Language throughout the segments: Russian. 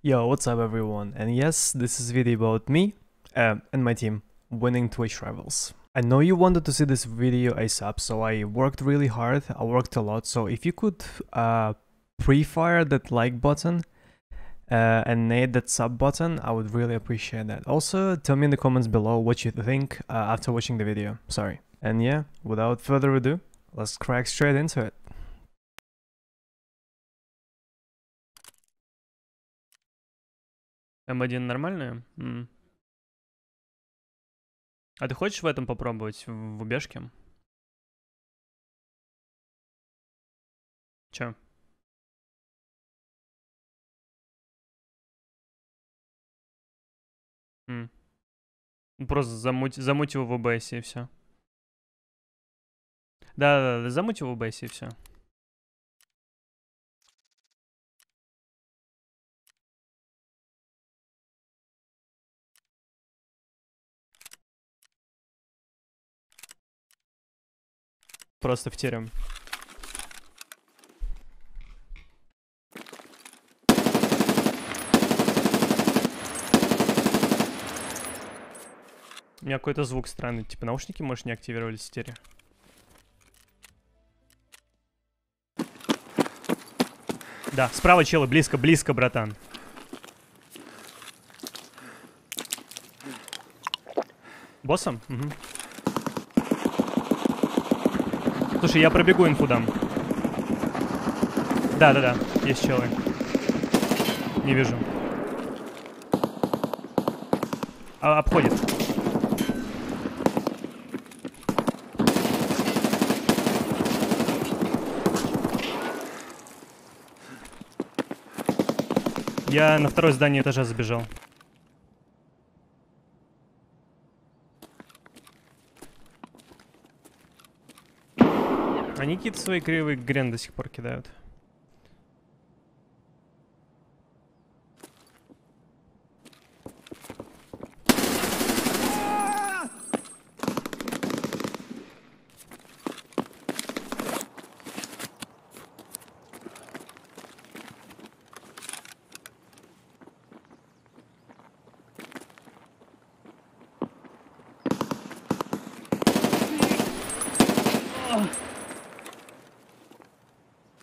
Yo, what's up everyone? And yes, this is video about me uh, and my team winning Twitch Rivals. I know you wanted to see this video ASAP, so I worked really hard, I worked a lot, so if you could uh, pre-fire that like button uh, and nade that sub button, I would really appreciate that. Also, tell me in the comments below what you think uh, after watching the video, sorry. And yeah, without further ado, let's crack straight into it. М1 нормальная? М. А ты хочешь в этом попробовать, в убежке? Чё? М. Ну, Просто замуть, замуть его в ОБС и все. Да-да-да, замуть его в ОБС и все. Просто втерем. У меня какой-то звук странный. Типа наушники, может, не активировались стерео. Да, справа челы, близко, близко, братан. Боссом? Мгм. Слушай, я пробегу инфу дам. Да-да-да, есть челы. Не вижу. А, обходит. Я на второе здание этажа забежал. Они какие-то свои кривые грен до сих пор кидают.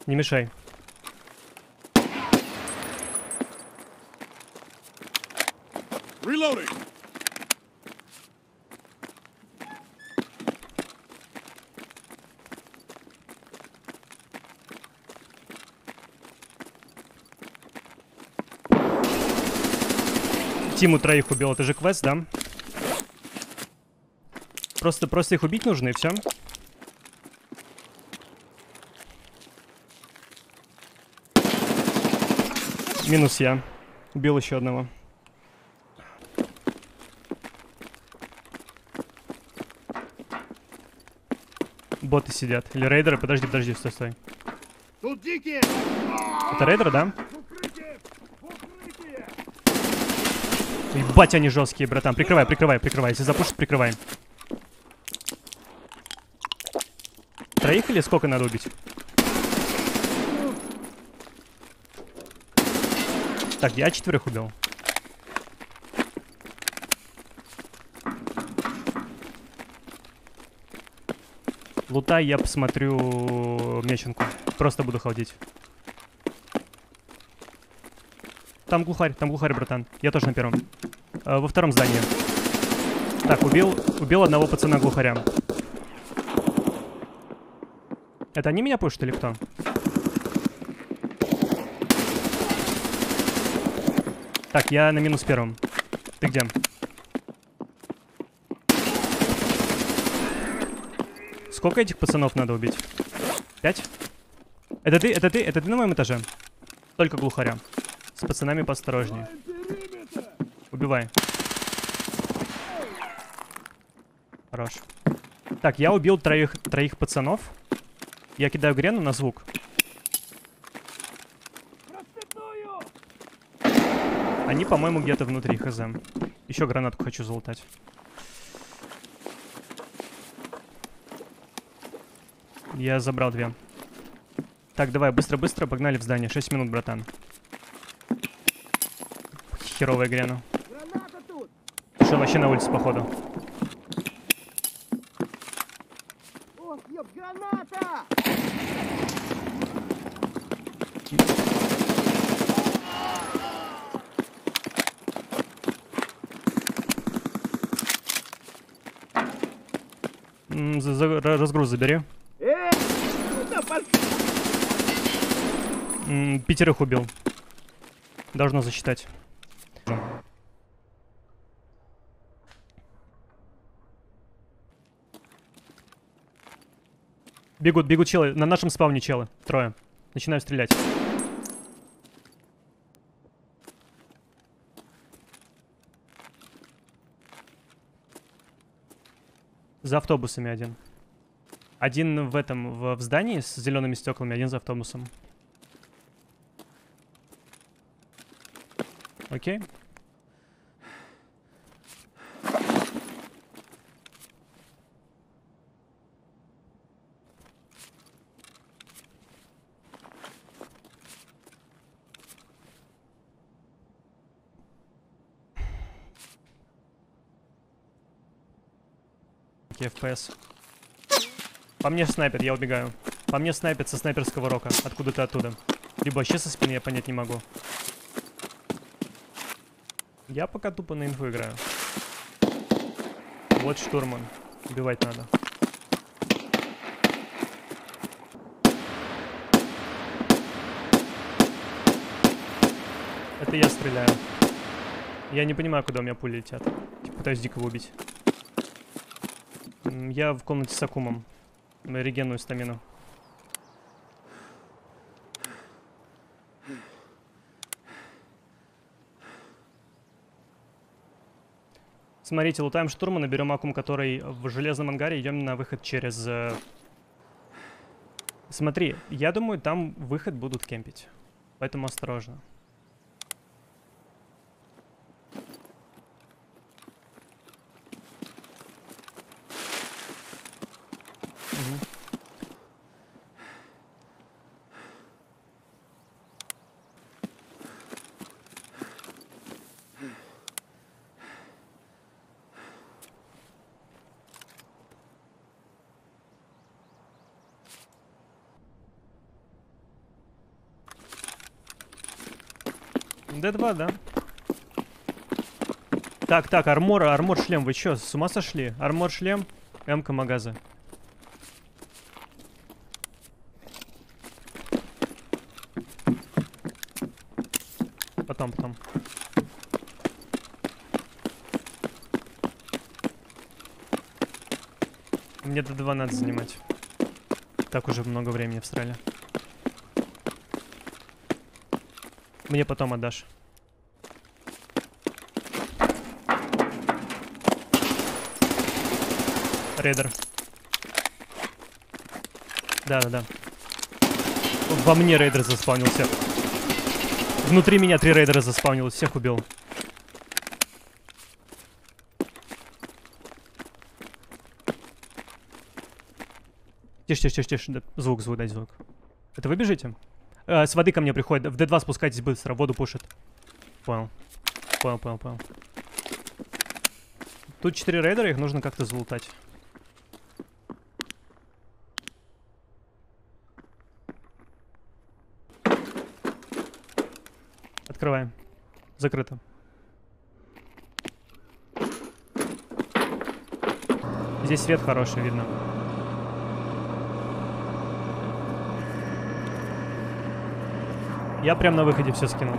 Не мешай. Reloading. Тиму троих убил, это же квест, да? Просто, просто их убить нужно и все. Минус я. Убил еще одного. Боты сидят. Или рейдеры. Подожди, подожди, стой, стой. Тут дикие! Это рейдеры, да? Укрытие! Укрытие! Ебать, они жесткие, братан. Прикрывай, прикрывай, прикрывай. Если запушат, прикрывай. Троих или сколько надо убить? Так, я четверых убил. Лутай, я посмотрю меченку. Просто буду ходить. Там глухарь, там глухарь, братан. Я тоже на первом. Э, во втором здании. Так, убил, убил одного пацана глухаря. Это они меня пушат или кто? Так, я на минус первом. Ты где? Сколько этих пацанов надо убить? Пять? Это ты, это ты, это ты на моем этаже? Только глухаря. С пацанами поосторожнее. Убивай. Хорош. Так, я убил троих, троих пацанов. Я кидаю грену на звук. Они, по-моему, где-то внутри хз. Еще гранатку хочу залутать. Я забрал две. Так, давай, быстро-быстро, погнали в здание. 6 минут, братан. херовая тут! Что вообще на улице, походу. За- за- ра- разгруз забери. Эй? М, Пятерых убил. Должно засчитать. Бегут, бегут челы. На нашем спауне челы. Трое. Начинаю стрелять. За автобусами один. Один в этом, в, в здании с зелеными стеклами, один за автобусом. Окей. FPS. По мне снайпер, я убегаю. По мне снайпер со снайперского рока. Откуда-то оттуда. Либо вообще со спины, я понять не могу. Я пока тупо на инфу играю. Вот штурман. Убивать надо. Это я стреляю. Я не понимаю, куда у меня пули летят. Типа, пытаюсь дикого убить. Я в комнате с Акумом. Мы регенную стамину. Смотрите, лутаем штурмана, берем аккум, который в железном ангаре, идем на выход через... э, Смотри, я думаю, там выход будут кемпить. Поэтому осторожно. Д2, да. Так, так, армор, армор шлем, вы чё, с ума сошли? Армор шлем, МК магазы. Потом, потом. Мне до 2 надо занимать. Так уже много времени всрали. Мне потом отдашь. Рейдер. Да, да, да. Во мне рейдер заспавнился. Внутри меня три рейдера заспавнилось, всех убил. Тише, тише, тише, тише. Звук, звук, дай звук. Это вы бежите? Э, с воды ко мне приходит. В D2 спускайтесь быстро, воду пушит. Понял. Понял, понял, понял. Тут четыре рейдера, их нужно как-то залутать. Открываем. Закрыто. Здесь свет хороший видно. Я прям на выходе все скинул.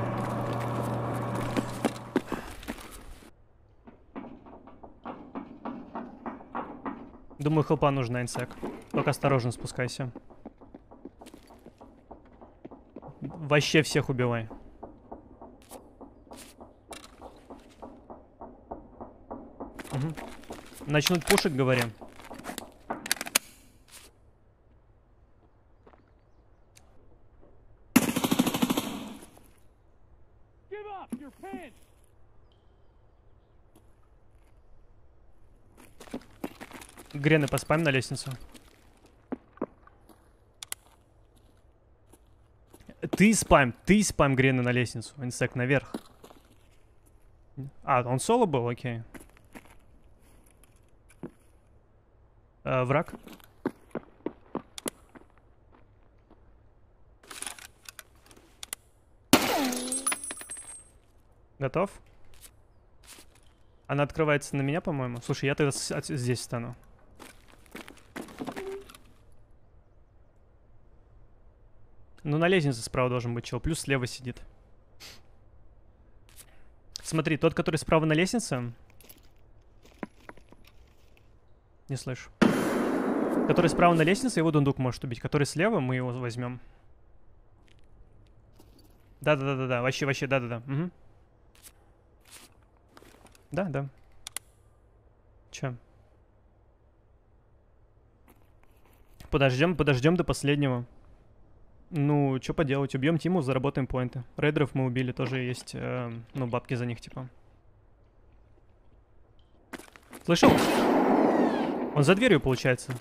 Думаю, хелпа нужна, инсек. Только осторожно спускайся. Вообще всех убивай. Мгм. Начнут пушить, говори. Грены поспам на лестницу. Ты спам, ты спам грены на лестницу. Инсек наверх. А, он соло был, окей. Э, враг? Готов? Она открывается на меня, по-моему. Слушай, я тогда здесь стану. Ну, на лестнице справа должен быть чел. Плюс слева сидит. Смотри, тот, который справа на лестнице... Не слышу. Который справа на лестнице, его дундук может убить. Который слева, мы его возьмем. Да-да-да-да-да, вообще, вообще, да-да-да. Мгм. Да, да. Че? Подождем, подождем до последнего. Ну, что поделать, убьем Тиму, заработаем поинты. Рейдеров мы убили, тоже есть, э, ну, бабки за них, типа. Слышал? Он за дверью, получается.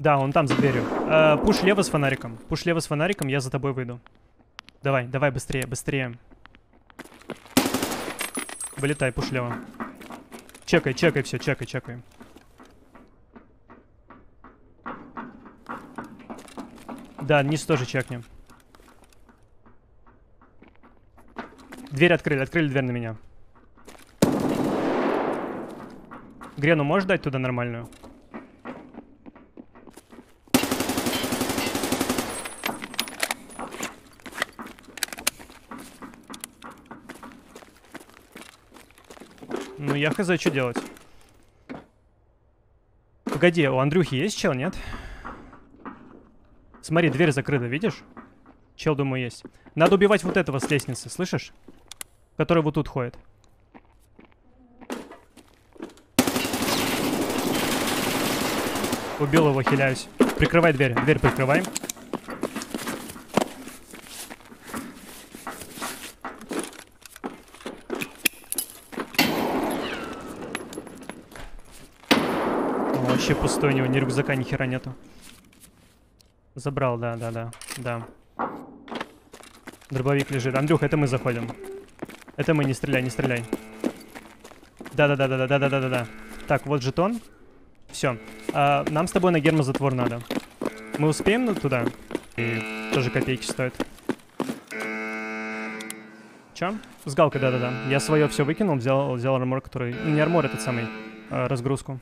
Да, он там за дверью. Э, пуш лево с фонариком. Пуш лево с фонариком, я за тобой выйду. Давай, давай быстрее, быстрее. Вылетай, пуш лево. Чекай, чекай все, чекай, чекай. Да, низ тоже чекнем. Дверь открыли, открыли дверь на меня. Грену можешь дать туда нормальную? Ну, я хз, что делать? Погоди, у Андрюхи есть чел, нет? Смотри, дверь закрыта, видишь? Чел, думаю, есть. Надо убивать вот этого с лестницы, слышишь? Который вот тут ходит. Убил его, хиляюсь. Прикрывай дверь, дверь прикрывай. О, Вообще пустой у него, ни рюкзака, ни хера нету. Забрал, да, да, да, да. Дробовик лежит. Андрюх, это мы заходим. Это мы, не стреляй, не стреляй. Да-да-да-да-да-да-да-да-да. Так, вот жетон. Все. нам с тобой на гермозатвор надо. Мы успеем туда? И тоже копейки стоит. Чё? С галкой, да-да-да. Я свое все выкинул, взял, взял армор, который... Не армор, этот самый. а, разгрузку.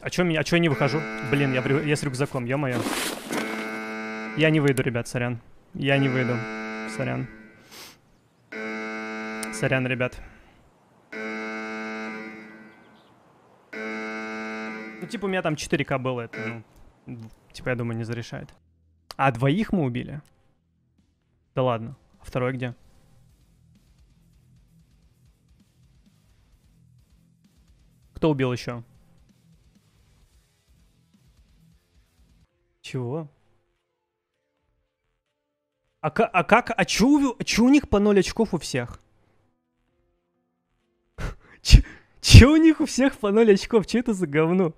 А чё, меня, а чё я не выхожу? Блин, я, я с рюкзаком, ё-моё. Я не выйду, ребят, сорян. Я не выйду. Сорян. Сорян, ребят. Ну, типа, у меня там 4К было, это, ну, типа, я думаю, не зарешает. А двоих мы убили? Да ладно. А второй где? Кто убил еще? Чего? А, а как? А чё, у- а чё у них по 0 очков у всех? Чё, чё у них у всех по 0 очков? Чё это за говно?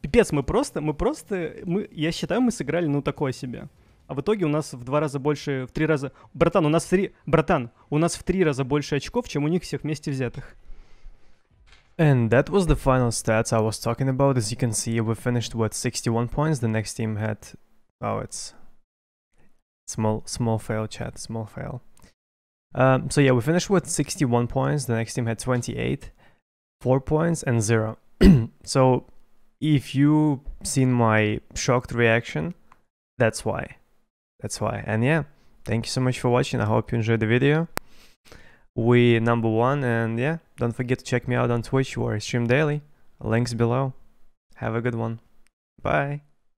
Пипец, мы просто, мы просто, мы, я считаю, мы сыграли, ну, такое себе. А в итоге у нас в два раза больше, в три раза... Братан, у нас в три... Братан, у нас в три раза больше очков, чем у них всех вместе взятых. And that was the final stats I was talking about. As you can see, we finished with 61 points. The next team had, oh, it's small, small fail, chat, small fail. Um, so yeah, we finished with 61 points. The next team had 28, four points, and zero. so if you seen my shocked reaction, that's why. That's why. And yeah, thank you so much for watching. I hope you enjoyed the video we number one and yeah don't forget to check me out on twitch where i stream daily. Links below. Have a good one. Bye